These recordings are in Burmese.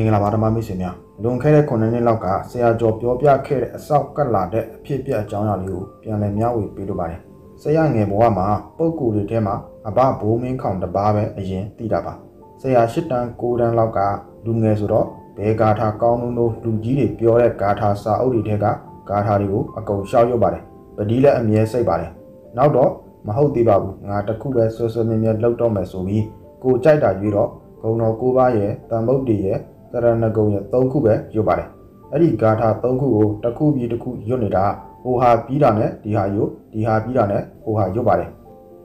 င်္ဂလာပါဓမ္မမိတ်ဆွေများလွန်ခဲ့တဲ့9နှစ်လောက်ကဆရာကျော်ပြောပြခဲ့တဲ့အဆောက်ကတ်လာတဲ့အဖြစ်အပျက်အကြောင်းအရာလေးကိုပြန်လည်မျှဝေပေးလိုပါတယ်ဆရာငယ်ဘဝမှာပုံကူတွေထဲမှာအဘဘိုးမင်းခေါင်တပားပဲအရင်သိတာပါဆရာ၈တန်း၉တန်းလောက်ကလူငယ်ဆိုတော့ဘဲဂါထာကောင်းလို့လူကြီးတွေပြောတဲ့ဂါထာစာအုပ်တွေထဲကဂါထာတွေကိုအကုန်ရှောက်ရွတ်ပါတယ်ပတိလည်းအမြဲစိတ်ပါတယ်နောက်တော့မဟုတ်သေးပါဘူးငါတခုပဲဆွဆွမြဲမြဲလှုပ်တော့မယ်ဆိုပြီးကိုကြိုက်တာရွေးတော့ဂုံတော်၉ပါးရဲ့တန်ဗုဒ္ဓရဲ့ တရဏဂုံရဲ့၃ခုပဲရွတ်ပါတယ်အဲ့ဒီဂါထာ၃ခုကိုတစ်ခုပြီးတစ်ခုရွတ်နေတာဟိုဟာပြီးတာနဲ့ဒီဟာရွတ်ဒီဟာပြီးတာနဲ့ဟိုဟာရွတ်ပါတယ်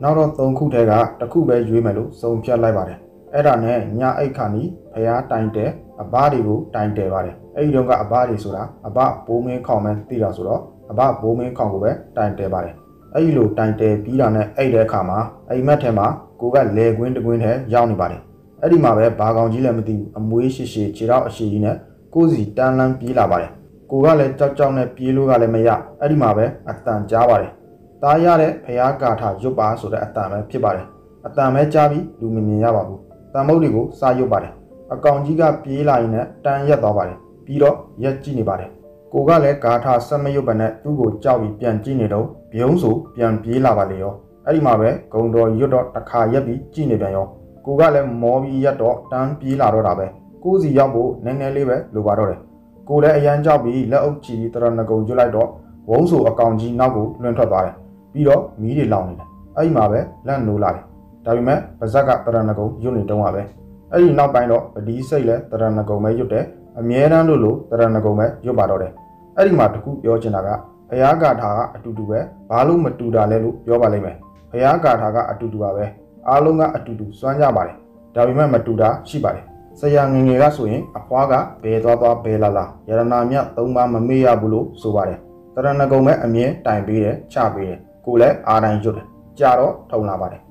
နောက်တော့၃ခုထဲကတစ်ခုပဲရွေးမယ်လို့စုံဖြတ်လိုက်ပါတယ်အဲ့ဒါနဲ့ညအိတ်ခါနီဖះတိုင်တယ်အဘတွေကိုတိုင်တယ်ပါတယ်အဲ့ဒီတော့ကအဘတွေဆိုတာအဘဘိုးမင်းခေါင်မဲသိတာဆိုတော့အဘဘိုးမင်းခေါင်ကိုပဲတိုင်တယ်ပါတယ်အဲ့ဒီလိုတိုင်တယ်ပြီးတာနဲ့အဲ့တဲ့အခါမှာအိမ်မက်ထဲမှာကိုကလေကွင်းတကွင်းထဲရောက်နေပါတယ် အဲ့ဒီမှာပဲဘာကောင်ကြီးလည်းမသိဘူးအမွေးရှိရှိခြေတော့အရှိကြီးနဲ့ကိုစီတန်းလန်းပြေးလာပါတယ်ကိုကလည်းကြောက်ကြောက်နဲ့ပြေးလို့ကလည်းမရအဲ့ဒီမှာပဲအတန်ကြားပါတယ်တားရတဲ့ဖះကာထာရွတ်ပါဆိုတဲ့အတန်ပဲဖြစ်ပါတယ်အတန်ပဲကြားပြီးလူမမြင်ရပါဘူးတန်မုတ်တွေကိုစာရွတ်ပါတယ်အကောင်ကြီးကပြေးလာရင်လည်းတန်ရက်သွားပါတယ်ပြီးတော့ရက်ကြည့်နေပါတယ်ကိုကလည်းဂါထာဆက်မရွတ်ပါနဲ့သူ့ကိုကြောက်ပြီးပြန်ကြည့်နေတော့ဘုံဆိုပြန်ပြေးလာပါလေရောအဲ့ဒီမှာပဲဂုံတော်ရွတ်တော့တစ်ခါရက်ပြီးကြည့်နေပြန်ရော ကိုကလည်းမောပြီးရက်တော့တန်းပြေးလာတော့တာပဲကိုစီရောက်ဖို့နည်းနည်းလေးပဲလိုပါတော့တယ်ကိုလည်းအရန်ကြောက်ပြီးလက်အုပ်ချီတရဏဂုံကျွတ်လိုက်တော့ဝုံးဆိုအကောင်ကြီးနောက်ကိုလွှင့်ထွက်သွားတယ်ပြီးတော့မီးတွေလောင်နေတယ်အဲ့ဒီမှာပဲလက်နိုးလာတယ်ဒါပေမဲ့ပါဇက်ကတရဏဂုံရွတ်နေတုံးပါပဲအဲ့ဒီနောက်ပိုင်းတော့ပဒီစိတ်လည်းတရဏဂုံပဲရွတ်တယ်အမြဲတမ်းလို့လို့တရဏဂုံပဲရွတ်ပါတော့တယ်အဲ့ဒီမှာတခုပြောချင်တာကဘုရားဂါထာကအတူတူပဲဘာလို့မတူတာလဲလို့ပြောပါလိမ့်မယ်ဘုရားဂါထာကအတူတူပါပဲ အားလုံးကအတူတူစွမ်းကြပါတယ်ဒါပေမဲ့မတူတာရှိပါတယ်ဆရာငငယ်ကဆိုရင်အဖွားကဘယ်သွားသွားဘယ်လာလာယရနာမြတ်သုံးပါးမမေ့ရဘူးလို့ဆိုပါတယ်တရဏဂုံပဲအမြဲတိုင်ပေးတယ်ချပေးတယ်ကိုလည်းအာတိုင်းရွတ်တယ်ကြာတော့ထုံလာပါတယ်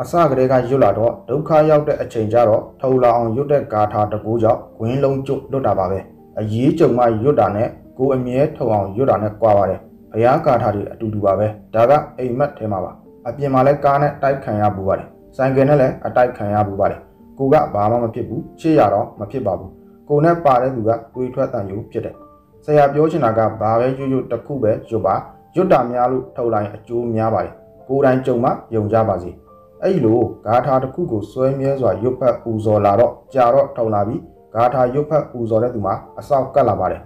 အစကတည်းကရွတ်လာတော့ဒုက္ခရောက်တဲ့အချိန်ကျတော့ထုံလာအောင်ရွတ်တဲ့ဂါထာတကူကြောင့်ဂွင်းလုံးကျွတ်လွတ်တာပါပဲအရေးကြုံမှရွတ်တာနဲ့ကိုအမြဲထုံအောင်ရွတ်တာနဲ့ကြွားပါတယ်ဘုရားဂါထာတွေအတူတူပါပဲဒါကအိမ်မက်ထဲမှာပါအပြင်မှာလည်းကားနဲ့တိုက်ခံရပူပါတယ် ဆိုင်ကယ်နဲ့လည်းအတိုက်ခံရပူပါတယ်ကိုကဘာမှမဖြစ်ဘူးချစ်ရတော့မဖြစ်ပါဘူးကိုနဲ့ပါတဲ့သူကတွေးထွက်တန်ယူဖြစ်တယ်ဆရာပြောချင်တာကဘာပဲရွရွတစ်ခုပဲရွတ်ပါရွတ်တာများလို့ထုတ်လိုက်အကျိုးများပါတယ်ကိုယ်တိုင်ကြုံမှယုံကြပါစေအဲ့လိုဂါထာတစ်ခုကိုစွဲမြဲစွာရွတ်ဖတ်ပူဇော်လာတော့ကြာတော့ထုတ်လာပြီးဂါထာရွတ်ဖတ်ပူဇော်တဲ့သူမှာအဆောက်ကတ်လာပါတယ်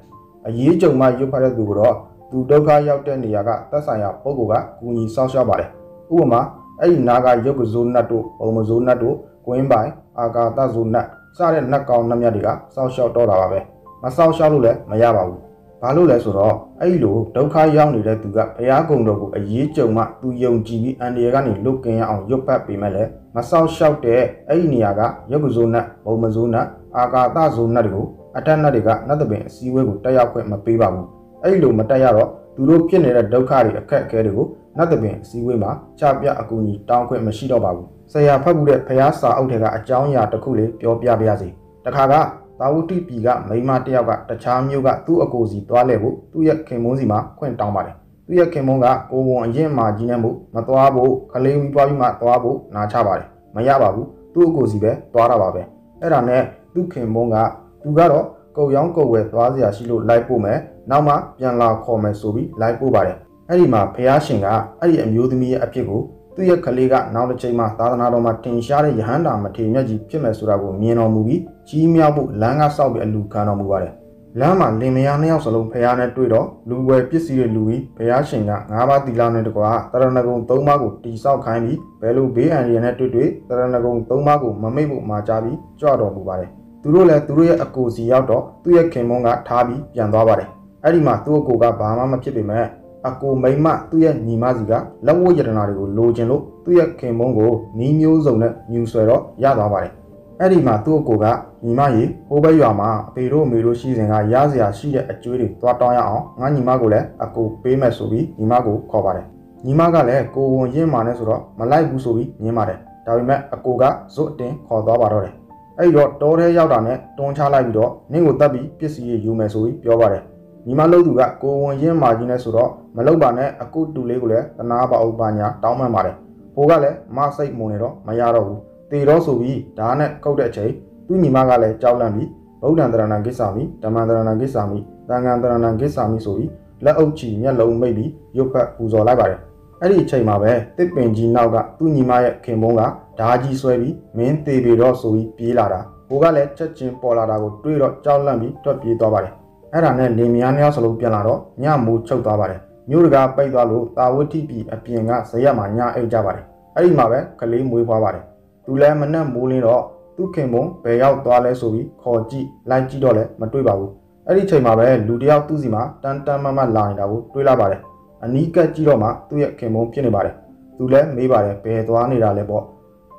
အရေးကြုံမှရွတ်ဖတ်တဲ့သူကတော့သူဒုက္ခရောက်တဲ့နေရာကသက်ဆိုင်ရာပုဂ္ဂိုလ်ကကူညီဆောက်ရှောက်ပါတယ်ဥပမာ အဲ့ဒီနာကရုပ်ကဇိုးနတ်တို့ဘုံမဇိုးနတ်တို့ကွင်းပိုင်အာကာသဇိုးနတ်စတဲ့နတ်ကောင်နတ်မြတ်တွေကစောက်ရှောက်တော့တာပါပဲမစောက်ရှောက်လို့လည်းမရပါဘူးဘာလို့လဲဆိုတော့အဲ့ဒီလိုဒုက္ခရောက်နေတဲ့သူကဘုရားကုံတော်ကိုအရေးကြုံမှသူယုံကြည်ပြီးအန္တရာယ်ကနေလွတ်ကင်းရအောင်ရွတ်ပတ်ပေးမယ်လေမစောက်ရှောက်တဲ့အဲ့ဒီနေရာကရုပ်ကဇိုးနတ်ဘုံမဇိုးနတ်အာကာသဇိုးနတ်တွေကိုအထက်နတ်တွေကနတ်တပင်အစည်းအဝေးကိုတက်ရောက်ခွင့်မပေးပါဘူးအဲ့ဒီလိုမတက်ရတော့သူတို့ဖြစ်နေတဲ့ဒုက္ခတွေအခက်အခဲတွေကို နတ်တပင်အစည်းအဝေးမှာချပြအကူအညီတောင်းခွင့်မရှိတော့ပါဘူးဆရာဖတ်မှုတဲ့ဖះစာအုပ်တွေကအကြောင်းအရာတစ်ခုလေးပြောပြပါရစေတခါကသာဝတိပြည်ကမိမတယောက်ကတခြားမျိုးကသူ့အကိုစီသွားလဲဖို့သူ့ရဲ့ခင်မုန်းစီမှာခွင့်တောင်းပါတယ်သူ့ရဲ့ခင်မုန်းကကိုဝန်အရင်မှကြီးနေမှုမသွားဖို့ခလေးပြီးသွားပြီးမှသွားဖို့နာချပါတယ်မရပါဘူးသူ့အကိုစီပဲသွားတာပါပဲအဲ့ဒါနဲ့သူ့ခင်မုန်းကသူကတော့ကုတ်ရောင်းကုတ်ဝယ်သွားစရာရှိလို့လိုက်ပို့မယ်နောက်မှပြန်လာခေါ်မယ်ဆိုပြီးလိုက်ပို့ပါတယ် အဲ့ဒီမှာဖះရှင်ကအဲ့ဒီအမျိုးသမီးရဲ့အဖြစ်ကိုသူ့ရဲ့ကလေးကနောက်တစ်ချိန်မှာသာသနာတော်မှာတင်ရှားတဲ့ယဟန္တာမထေမြတ်ကြီးဖြစ်မယ်ဆိုတာကိုမြင်တော်မူပြီးကြီးမြောက်ဖို့လမ်းကစောက်ပြီးအလူခံတော်မူပါတယ်လမ်းမှာလင်မယားနှစ်ယောက်စလုံးဖះနဲ့တွေ့တော့လူဝယ်ပစ္စည်းတွေလူပြီးဖះရှင်က၅ပါးတီလာနဲ့တကွာတရဏဂုံ၃ပါးကိုတိဆောက်ခိုင်းပြီးဘယ်လိုဘေးအန္တရာယ်နဲ့တွေ့တွေ့တရဏဂုံ၃ပါးကိုမမိတ်ဖို့မှာကြားပြီးကြွတော်မူပါတယ်သူတို့လည်းသူတို့ရဲ့အကိုစီရောက်တော့သူ့ရဲ့ခင်မုန်းကထားပြီးပြန်သွားပါတယ်အဲ့ဒီမှာသူ့အကိုကဘာမှမဖြစ်ပေမဲ့ အကိုမိမသူ့ရဲ့ညီမစီကလက်ဝတ်ရတနာတွေကိုလိုချင်လို့သူ့ရဲ့ခင်မုန်းကိုနီးမျိုးစုံနဲ့ညူဆွဲတော့ရသွားပါတယ်အဲ့ဒီမှာသူ့အကိုကညီမကြီးဟိုဘက်ရွာမှာအဖေတို့အမေတို့ရှိစဉ်ကရစရာရှိတဲ့အကျွေးတွေသွားတောင်းရအောင်ငါညီမကိုလည်းအကိုပေးမယ်ဆိုပြီးညီမကိုခေါ်ပါတယ်ညီမကလည်းကိုဝင်ရင်းမာနဲ့ဆိုတော့မလိုက်ဘူးဆိုပြီးညင်းပါတယ်ဒါပေမဲ့အကိုကဇွတ်အတင်းခေါ်သွားပါတော့တယ်အဲ့တော့တောထဲရောက်တာနဲ့တွန်းချလိုက်ပြီးတော့နင့်ကိုတက်ပြီးပစ္စည်းရယူမယ်ဆိုပြီးပြောပါတယ် ညီမလို့သူကကိုဝင်ရင်းမာကြီးနဲ့ဆိုတော့မလောက်ပါနဲ့အကုတူလေးကိုလည်းတနာပါဥပါညာတောင်းမှန်ပါတယ်ဟိုကလည်းမစိတ်မုံနေတော့မရတော့ဘူးတေတော့ဆိုပြီးဓာတ်နဲ့ကုတ်တဲ့အချိန်သူ့ညီမကလည်းကြောက်လန့်ပြီးဗုဒ္ဓံတရဏံကိစ္ဆာမိဓမ္မံတရဏံကိစ္ဆာမိသံဃံတရဏံကိစ္ဆာမိဆိုပြီးလက်အုပ်ချီမျက်လုံးမိတ်ပြီးရုပ်ဖက်ပူဇော်လိုက်ပါတယ်အဲ့ဒီအချိန်မှာပဲတစ်ပင်ကြီးနောက်ကသူ့ညီမရဲ့ခင်ပွန်းကဓာကြီးဆွဲပြီးမင်းသေးပြီတော့ဆိုပြီးပြေးလာတာဟိုကလည်းချက်ချင်းပေါ်လာတာကိုတွေးတော့ကြောက်လန့်ပြီးတွက်ပြေးသွားပါတယ် အဲ့ဒါနဲ့လင်မယားများစလုံးပြန်လာတော့ညမိုးချုပ်သွားပါတယ်မြို့တကာပိတ်သွားလို့တာဝတိပြည်အပြင်ကဇရက်မှာညအိတ်ကြပါတယ်အဲ့ဒီမှာပဲကလေးမွေးဖွားပါတယ်သူလည်းမနဲ့မိုးလင်းတော့သူ့ခင်ပွန်းဘယ်ရောက်သွားလဲဆိုပြီးခေါ်ကြည့်လိုက်ကြည့်တော့လည်းမတွေ့ပါဘူးအဲ့ဒီချိန်မှာပဲလူတယောက်သူ့စီမှာတန်တန်မမလာနေတာကိုတွေးလာပါတယ်အနီးကပ်ကြည့်တော့မှသူ့ရဲ့ခင်ပွန်းဖြစ်နေပါတယ်သူလည်းမေးပါတယ်ဘယ်သွားနေတာလဲပေါ့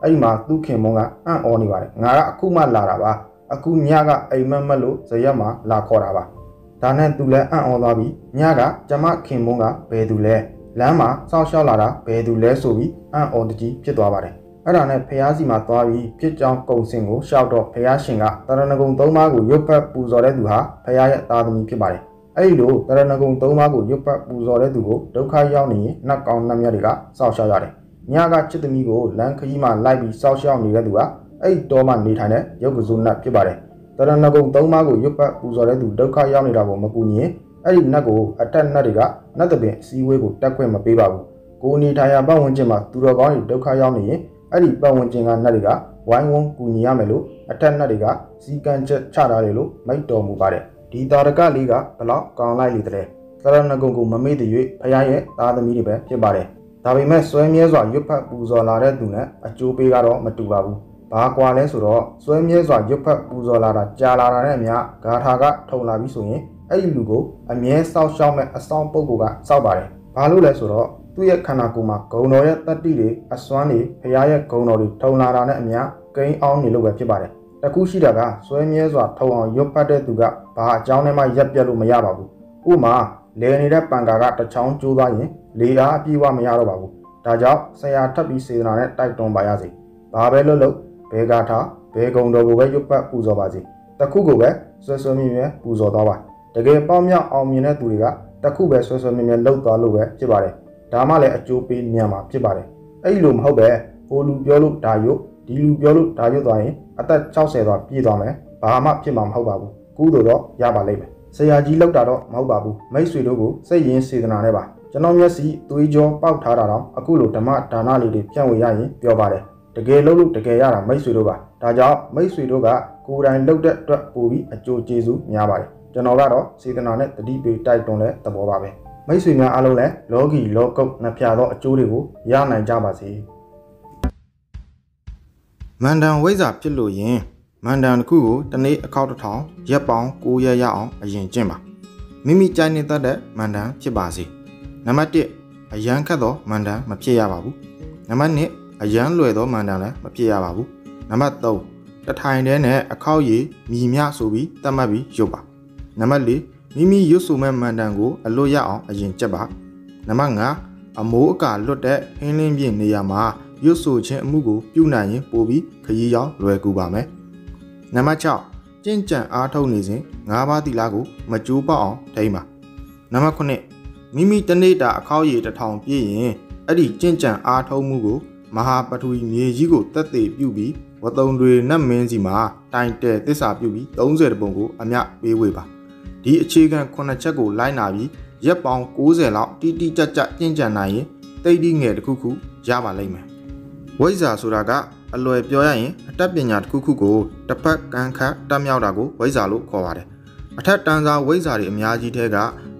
အဲ့ဒီမှာသူ့ခင်ပွန်းကအံ့ဩနေပါတယ်ငါကအခုမှလာတာပါအခုညကအိမ်မက်မက်လို့ဇရက်မှာလာခေါ်တာပါ ဒါနဲ့သူလည်းအံ့ဩသွားပြီးညကကျမခင်ပွန်းကဘယ်သူလဲလမ်းမှာစောက်ရှောက်လာတာဘယ်သူလဲဆိုပြီးအံ့ဩတကြီးဖြစ်သွားပါတယ်အဲ့ဒါနဲ့ဖះစီမှာသွားပြီးဖြစ်ကြောင်းကုံစင်ကိုရှောက်တော့ဖះရှင်ကတရဏဂုံသုံးပါးကိုရုပ်ဖက်ပူဇော်တဲ့သူဟာဖះရဲ့သားသမီးဖြစ်ပါတယ်အဲ့ဒီလိုတရဏဂုံသုံးပါးကိုရုပ်ဖက်ပူဇော်တဲ့သူကိုဒုက္ခရောက်နေရင်နှက်ကောင်းနှက်မြတ်တွေကစောက်ရှောက်ရတယ်ညကချစ်သမီးကိုလမ်းခရီးမှာလိုက်ပြီးစောက်ရှောက်နေတဲ့သူကအဲ့ဒီတောမှာနေထိုင်တဲ့ရုပ်ကစုနတ်ဖြစ်ပါတယ် တရဏဂုံသုံးပါးကိုရုပ်ဖက်ပူဇော်တဲ့သူဒုက္ခရောက်နေတာကိုမကူညီရင်အဲ့ဒီနတ်ကိုအတက်နတ်တွေကနတ်တပင်အစည်းအဝေးကိုတက်ခွင့်မပေးပါဘူးကိုနေထိုင်ရာပတ်ဝန်းကျင်မှာသူတော်ကောင်းတွေဒုက္ခရောက်နေရင်အဲ့ဒီပတ်ဝန်းကျင်ကနတ်တွေကဝိုင်းဝန်းကူညီရမယ်လို့အထက်နတ်တွေကစီကံချက်ချထားတယ်လို့မိတ်တော်မူပါတယ်ဒီတာရကလေးကဘလောက်ကောင်းလိုက်လေတဲ့သရဏဂုံကိုမမေ့တဲ့၍ဖခင်ရဲ့သားသမီးတွေပဲဖြစ်ပါတယ်ဒါပေမဲ့စွဲမြဲစွာရွတ်ဖတ်ပူဇော်လာတဲ့သူနဲ့အကျိုးပေးကတော့မတူပါဘူး ဘာကွာလဲဆိုတော့စွဲမြဲစွာရွတ်ဖတ်ပူဇော်လာတာကြာလာတာနဲ့အမျှဂါထာကထုံလာပြီဆိုရင်အဲ့ဒီလူကိုအမြဲစောက်ရှောက်မဲ့အဆောင်ပုဂ္ဂိုလ်ကစောက်ပါတယ်ဘာလို့လဲဆိုတော့သူ့ရဲ့ခန္ဓာကိုယ်မှာဂုံတော်ရဲ့တတ္တိတွေအစွမ်းတွေဖရာရဲ့ဂုံတော်တွေထုံလာတာနဲ့အမျှကိန်းအောင်နေလို့ပဲဖြစ်ပါတယ်တခုရှိတာကစွဲမြဲစွာထုံအောင်ရွတ်ပတ်တဲ့သူကဘာအကြောင်းနဲ့မှရက်ပြတ်လို့မရပါဘူးဥမာလဲနေတဲ့ပန်ကာကတချောင်းကျိုးသွားရင်လေအားအပြည့်အဝမရတော့ပါဘူးဒါကြောင့်ဆရာထပ်ပြီးစေတနာနဲ့တိုက်တွန်းပါရစေဘာပဲလုပ်လို့ ဘဲကာထားဘဲကုံတော်ကိုပဲရွတ်ပတ်ပူဇော်ပါစေတခုကိုပဲဆွဲဆွဲမြဲမြဲပူဇော်သွားပါတကယ်ပေါင်းမြောက်အောင်မြင်တဲ့သူတွေကတခုပဲဆွဲဆွဲမြဲမြဲလှုပ်သွားလို့ပဲဖြစ်ပါတယ်ဒါမှလည်းအကျိုးပေးမြန်မှာဖြစ်ပါတယ်အဲ့လိုမဟုတ်ပဲဟိုလူပြောလို့ဒါရုပ်ဒီလူပြောလို့ဒါရုပ်သွားရင်အသက်60သွားပြည့်သွားမယ်ဘာမှဖြစ်မှာမဟုတ်ပါဘူးကုသိုလ်တော့ရပါလိမ့်မယ်ဆရာကြီးလောက်တာတော့မဟုတ်ပါဘူးမိတ်ဆွေတို့ကိုစိတ်ရင်းစေတနာနဲ့ပါကျွန်တော်မျက်စိသွေးကြောပေါက်ထားတာတော့အခုလိုဓမ္မဒါနလေးတွေပြန့်ဝေရရင်ပြောပါတယ် တကယ်လို့လို့တကယ်ရတာမိတ်ဆွေတို့ပါဒါကြောင့်မိတ်ဆွေတို့ကကိုယ်တိုင်လုပ်တဲ့အတွက်ပို့ပြီးအကျိုးကျေးဇူးများပါတယ်ကျွန်တော်ကတော့စေတနာနဲ့တတိပေးတိုက်တွန်းတဲ့သဘောပါပဲမိတ်ဆွေများအားလုံးလည်းလောကီလောကုတ်နှဖျားသောအကျိုးတွေကိုရနိုင်ကြပါစေမန္တန်ဝိဇ္ဇာဖြစ်လို့ရင်မန္တန်တစ်ခုကိုတနေ့အခောက်တစ်ထောင်ရက်ပေါင်း9ရက်ရအောင်အရင်ကျင့်ပါမိမိကြိုက်နေတတ်တဲ့မန္တန်ဖြစ်ပါစေနံပါတ်1အရန်ခတ်သောမန္တန်မဖြစ်ရပါဘူးနံပါတ်2 အရန်လွယ်သောမန္တန်လည်းမဖြစ်ရပါဘူးနံပါတ်3တထိုင်တည်းနဲ့အခောက်ရည်မြည်မြဆိုပြီးတတ်မှတ်ပြီးရုပ်ပါနံပါတ်4မိမိရွတ်ဆိုမဲ့မန်တန်ကိုအလွတ်ရအောင်အရင်ကြက်ပါနံပါတ်5အမိုးအကာလွတ်တဲ့ဟင်းလင်းပြင်းနေရာမှာရွတ်ဆိုခြင်းအမှုကိုပြုနိုင်ရင်ပိုပြီးခရီးရောက်လွယ်ကူပါမယ်နံပါတ်6ကြင့်ကြံအားထုတ်နေစဉ်၅ပါးသီလကိုမကြိုးပေါက်အောင်ထိန်းပါနံပါတ်9မိမိတနေ့တာအခောက်ရည်တစ်ထောင်ပြည့်ရင်အဲ့ဒီကြင့်ကြံအားထုတ်မှုကို မဟာပထဝီမြေကြီးကိုတက်သေးပြုပြီးဝတုံတွေနတ်မင်းစီမှာတိုင်တဲတစ္ဆာပြုပြီး30တပုံကိုအမြပေးဝေပါဒီအခြေခံ9ချက်ကိုလိုက်နာပြီးရက်ပေါင်း60လောက်တိတိကျကျကျင့်ကြံနိုင်ရင်တိတ်တိငယ်တစ်ခုခုရပါလိမ့်မယ်ဝိဇ္ဇာဆိုတာကအလွယ်ပြောရရင်အတတ်ပညာတစ်ခုခုကိုတစ်ဖက်ကန်းခတ်တက်မြောက်တာကိုဝိဇ္ဇာလို့ခေါ်ပါတယ်အထက်တန်းစားဝိဇ္ဇာတွေအများကြီးထဲက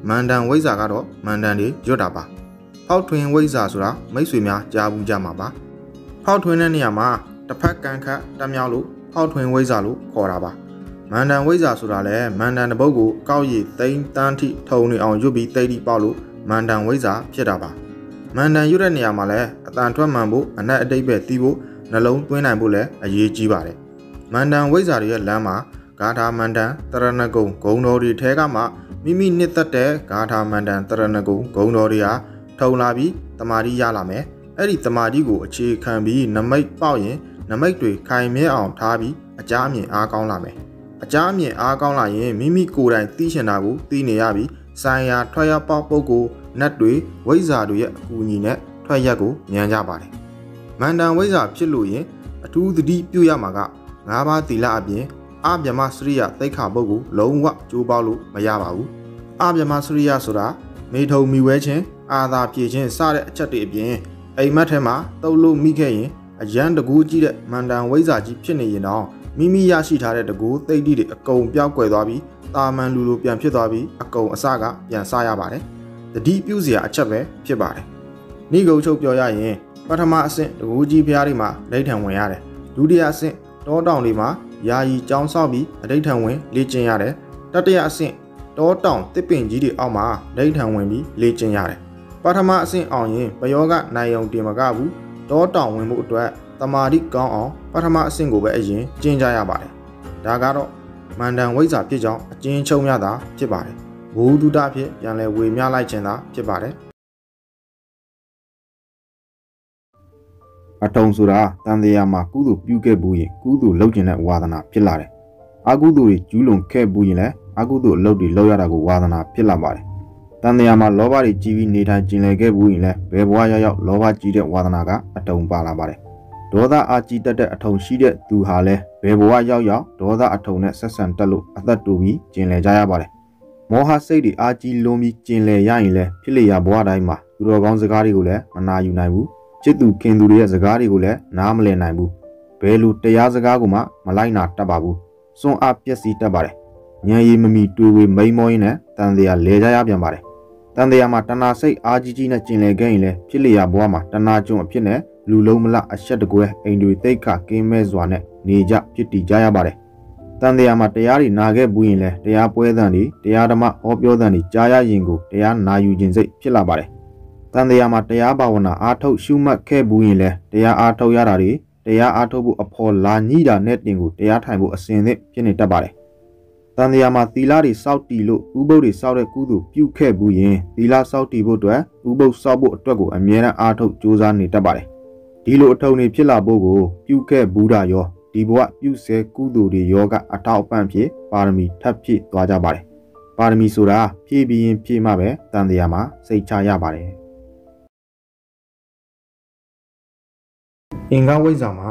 မန္တန်ဝိဇ္ဇာကတော့မန္တန်တွေရွတ်တာပါ ဖောက်ထွင်ဝိဇ္ဇာဆိုတာမိတ်ဆွေများကြားဘူးကြမှာပါဖောက်ထွင်တဲ့နေရာမှာတစ်ဖက်ကန်းခတ်တက်မြောက်လို့ဖောက်ထွင်ဝိဇ္ဇာလို့ခေါ်တာပါမန္တန်ဝိဇ္ဇာဆိုတာလဲမန္တန်တပုတ်ကိုကောက်ရည်သိန်းတန်းထိထုံနေအောင်ရွတ်ပြီးတိတ်တိပေါက်လို့မန္တန်ဝိဇ္ဇာဖြစ်တာပါမန္တန်ရွတ်တဲ့နေရာမှာလဲအတန်ထွက်မှန်ဖို့အနက်အတိတ်ပဲတီးဖို့နှလုံးသွင်းနိုင်ဖို့လဲအရေးကြီးပါတယ်မန္တန်ဝိဇ္ဇာတွေရဲ့လမ်းမှာဂါထာမန္တန်တရဏဂုံဂုံတော်တွေထဲကမှမိမိနှစ်သက်တဲ့ဂါထာမန္တန်တရဏဂုံဂုံတော်တွေဟာ ထုံလာပြီးတမာတိရလာမယ်အဲ့ဒီတမာတိကိုအခြေခံပြီးနမိတ်ပေါက်ရင်နမိတ်တွေခိုင်မြဲအောင်ထားပြီးအကြအမြင်အားကောင်းလာမယ်အကြအမြင်အားကောင်းလာရင်မိမိကိုယ်တိုင်သိချင်တာကိုသိနေရပြီးဆိုင်ရာထွက်ရပေါက်ပုတ်ကိုနတ်တွေဝိဇ္ဇာတွေရဲ့အကူအညီနဲ့ထွက်ရက်ကိုညံကြပါတယ်မန္တန်ဝိဇ္ဇာဖြစ်လို့ရင်အထူးသတိပြုရမှာက၅ပါးသီလအပြင်အာမြမစရိယသိက္ခာပုတ်ကိုလုံးဝကျိုးပေါက်လို့မရပါဘူးအာမြမစရိယဆိုတာမေထုံမိဝဲခြင်း အာသာပြေခြင်းစတဲ့အချက်တွေအပြင်အိမ်မက်ထဲမှာတုပ်လို့မိခဲ့ရင်အရန်တကူကြီးတဲ့မန္တန်ဝိဇာကြီးဖြစ်နေရင်တော့မိမိရရှိထားတဲ့တကူသိတိတွေအကုန်ပြောက်ကွယ်သွားပြီးတာမန်လူလိုပြန်ဖြစ်သွားပြီးအကုန်အစကပြန်စားရပါတယ်တတိပြုစရာအချက်ပဲဖြစ်ပါတယ်နိဂုံချုပ်ပြောရရင်ပထမအဆင့်တကူကြီးဖျားတွေမှာလက်ထံဝင်ရတယ်ဒုတိယအဆင့်တောတောင်တွေမှာယာယီကြောင်းဆောက်ပြီးအဋိဌံဝင်လေ့ကျင့်ရတယ်တတိယအဆင့်တောတောင်တစ်ပင်ကြီးတွေအောက်မှာဒိဋ္ဌံဝင်ပြီးလေ့ကျင့်ရတယ် ပထမအဆင့်အောင်ရင်ဘယောကနိုင်ုံတင်မကဘူးတောတောင်ဝင်မှုအတွက်တမာတိကောင်းအောင်ပထမအဆင့်ကိုပဲအရင်ကျင့်ကြရပါတယ်ဒါကတော့မန္တန်ဝိဇ္ဇာဖြစ်ကြောင်းအကျဉ်းချုပ်ရတာဖြစ်ပါတယ်ဘုဒ္ဓတာဖြစ်ပြန်လဲဝေမျှလိုက်ခြင်းသာဖြစ်ပါတယ်အတုံဆိုတာတန်တရားမှာကုသိုလ်ပြုခဲ့ဘူးရင်ကုသိုလ်လုပ်ကျင်တဲ့ဝါသနာဖြစ်လာတယ်။အကုသိုလ်တွေကျူးလွန်ခဲ့ဘူးရင်လည်းအကုသိုလ်အလုပ်တွေလုပ်ရတာကိုဝါသနာဖြစ်လာပါတယ်။ တန်တရားမှာလောဘတွေကြီးပြီးနေထိုင်ကျင်လည်ခဲ့ဘူးရင်လည်းဘယ်ဘဝရောက်ရောက်လောဘကြီးတဲ့ဝါသနာကအတုံပါလာပါတယ်။ဒေါသအာကြီးတက်တဲ့အထုံရှိတဲ့သူဟာလည်းဘယ်ဘဝရောက်ရောက်ဒေါသအထုံနဲ့ဆက်ဆံတက်လို့အသက်တူပြီးကျင်လည်ကြရပါတယ်။မောဟစိတ်တွေအာကြီးလွန်ပြီးကျင်လည်ရရင်လည်းဖြစ်လျာဘဝတိုင်းမှာသူတော်ကောင်းစကားတွေကိုလည်းမနာယူနိုင်ဘူးချစ်သူခင်သူတွေရဲ့စကားတွေကိုလည်းနားမလည်နိုင်ဘူးဘယ်လိုတရားစကားကိုမှမလိုက်နာတတ်ပါဘူးစွန့်အားပျက်စီးတတ်ပါတယ်ညံရည်မမီတွေးဝေမိန်မောရင်းနဲ့တန်တရားလဲကြရပြန်ပါတယ် တန်တရားမှာတဏှာစိတ်အားကြီးကြီးနဲ့ကျင်လည်ခဲ့ရင်လည်းဖြစ်လျာဘဝမှာတဏှာကြုံအဖြစ်နဲ့လူလုံးမလအဆက်တကွဲအိမ်တွေတိတ်ခကင်းမဲ့စွာနဲ့နေကြဖြစ်တည်ကြရပါတယ်တန်တရားမှာတရားတွေနာခဲ့ဘူးရင်လည်းတရားပွဲသံတွေတရားဓမ္မဟောပြောသံတွေကြားရရင်ကိုတရားနာယူခြင်းစိတ်ဖြစ်လာပါတယ်တန်တရားမှာတရားဘာဝနာအားထုတ်ရှုမှတ်ခဲ့ဘူးရင်လည်းတရားအားထုတ်ရတာတွေတရားအားထုတ်ဖို့အဖို့လာညှိတာနဲ့တင်ကိုတရားထိုင်ဖို့အစဉ်သင့်ဖြစ်နေတတ်ပါတယ်။ တန်တရားမှာသီလတွေစောက်တီလို့ဥပုပ်တွေစောက်တဲ့ကုသိုလ်ပြုခဲ့ဘူးရင်သီလစောက်တီဖို့အတွက်ဥပုပ်စောက်ဖို့အတွက်ကိုအမြဲတမ်းအားထုတ်ကြိုးစားနေတတ်ပါတယ်။ဒီလိုအထုံနေဖြစ်လာဖို့ကိုပြုခဲ့ဘူးတာရောဒီဘဝပြုဆဲကုသိုလ်တွေရောကအထောက်အပံ့ဖြစ်ပါရမီထပ်ဖြည့်သွားကြပါတယ်။ပါရမီဆိုတာဖြည့်ပြီးရင်ဖြည့်မှပဲတန်တရားမှာစိတ်ချရပါတယ်။အင်္ဂဝိဇ္ဇာမှာ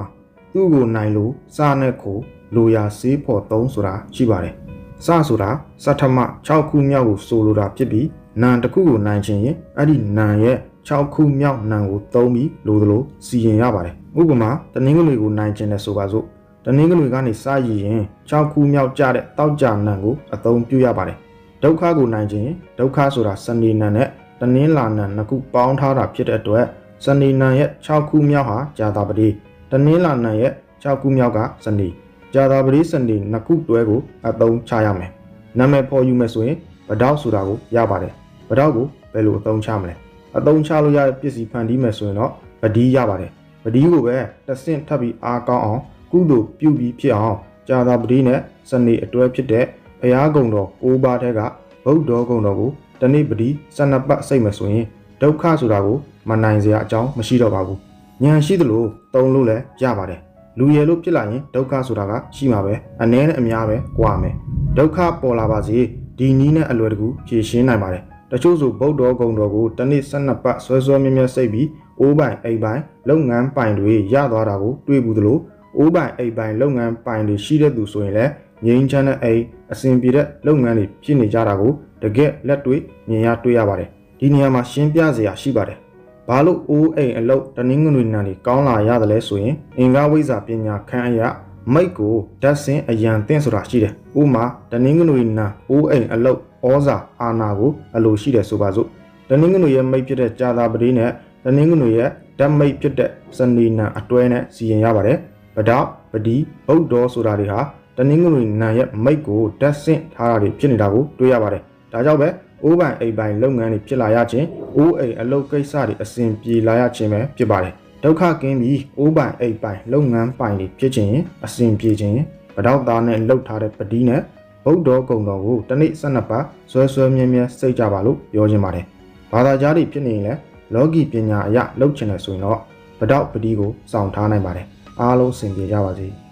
သူ့ကိုနိုင်လို့စနဲ့ကိုလိုရာစေးဖို့သုံးဆိုတာရှိပါတယ်။ စဆိုတာစထမ6ခုမြောက်ကိုဆိုလိုတာဖြစ်ပြီးနံတစ်ခုကိုနိုင်ခြင်းရင်အဲ့ဒီနံရဲ့6ခုမြောက်နံကိုသုံးပြီးလိုသလိုစီရင်ရပါတယ်။ဥပမာတနင်္ဂနွေကိုနိုင်ခြင်းနဲ့ဆိုပါစို့တနင်္ဂနွေကနေစရည်ရင်6ခုမြောက်ကြတဲ့တောက်ကြနံကိုအသုံးပြုရပါတယ်။ဒုက္ခကိုနိုင်ခြင်းဒုက္ခဆိုတာစနေနံနဲ့တနင်္လာနံနှစ်ခုပေါင်းထားတာဖြစ်တဲ့အတွက်စနေနံရဲ့6ခုမြောက်ဟာဂျာတာပတိတနင်္လာနံရဲ့6ခုမြောက်ကစနေ ဂျာတာပတိစနေနှစ်ခုတွဲကိုအသုံးချရမယ်နာမည်ဖော်ယူမယ်ဆိုရင်ဗဒေါက်ဆိုတာကိုရပါတယ်ဗဒေါက်ကိုဘယ်လိုအသုံးချမလဲအသုံးချလို့ရတဲ့ပစ္စည်းဖန်တီးမယ်ဆိုရင်တော့ဗဒီရပါတယ်ဗဒီကိုပဲတဆင့်ထပ်ပြီးအားကောင်းအောင်ကုသိုလ်ပြုပြီးဖြစ်အောင်ဂျာတာပတိနဲ့စနေအတွဲဖြစ်တဲ့ဘုရားကုံတော်၉ပါးထက်ကဗုဒ္ဓဂုံတော်ကိုတနေ့ပတိ12ပတ်စိတ်မယ်ဆိုရင်ဒုက္ခဆိုတာကိုမနိုင်စရာအကြောင်းမရှိတော့ပါဘူးဉာဏ်ရှိသလိုတုံလို့လည်းရပါတယ် လူရယ်လို့ဖြစ်လာရင်ဒုက္ခဆိုတာကရှိမှာပဲအနည်းနဲ့အများပဲကြွားမယ်ဒုက္ခပေါ်လာပါစေဒီနည်းနဲ့အလွယ်တကူဖြေရှင်းနိုင်ပါတယ်တချို့ဆိုဗုဒ္ဓဂုံတော်ကိုတနေ့12ပတ်ဆွဲဆွဲမြဲမြဲစိတ်ပြီးအိုးပိုင်အိမ်ပိုင်လုပ်ငန်းပိုင်တွေရသွားတာကိုတွေ့ဘူးသလိုအိုးပိုင်အိမ်ပိုင်လုပ်ငန်းပိုင်တွေရှိတဲ့သူဆိုရင်လည်းငြိမ်းချမ်းတဲ့အိမ်အစဉ်ပြေတဲ့လုပ်ငန်းတွေဖြစ်နေကြတာကိုတကယ်လက်တွေ့မြင်ရတွေ့ရပါတယ်ဒီနေရာမှာရှင်းပြစရာရှိပါတယ် ဘာလို့အိုးအိမ်အလုတ်တနင်္ဂနွေနံတွေကောင်းလာရတယ်လဲဆိုရင်အင်္ဂါဝိဇ္ဇာပညာခန်းအရာမိတ်ကိုဓာတ်စင်အယံသင့်ဆိုတာရှိတယ်။ဥမာတနင်္ဂနွေနံအိုးအိမ်အလုတ်ဩဇာအာနာကိုအလိုရှိတယ်ဆိုပါစို့။တနင်္ဂနွေရဲ့မိတ်ဖြစ်တဲ့ကြာသာပတိနဲ့တနင်္ဂနွေရဲ့ဓာတ်မိတ်ဖြစ်တဲ့စနေနံအတွဲနဲ့စီရင်ရပါတယ်။ဗဒေါပတိဗုဒ္ဓောဆိုတာတွေဟာတနင်္ဂနွေနံရဲ့မိတ်ကိုဓာတ်စင်ထားတာတွေဖြစ်နေတာကိုတွေ့ရပါတယ်။ဒါကြောင့်ပဲ အိုးပိုင်အိမ်ပိုင်လုပ်ငန်းတွေဖြစ်လာရခြင်းအိုးအိမ်အလုပ်ကိစ္စတွေအစဉ်ပြေလာရခြင်းပဲဖြစ်ပါတယ်ဒုက္ခကင်းပြီးအိုးပိုင်အိမ်ပိုင်လုပ်ငန်းပိုင်တွေဖြစ်ခြင်းအစဉ်ပြေခြင်းဗဒေါက်သားနဲ့လှုပ်ထားတဲ့ပတိနဲ့ဗုဒ္ဓဂုံတော်ကိုတနေ့12ပတ်ဆွဲဆွဲမြဲမြဲစိတ်ကြပါလို့ပြောခြင်းပါတယ်ဘာသာကြားတွေဖြစ်နေရင်လည်းလောကီပညာအရလှုပ်ချင်တယ်ဆိုရင်တော့ဗဒေါက်ပတိကိုစောင့်ထားနိုင်ပါတယ်အားလုံးစင်ပြေကြပါစေ။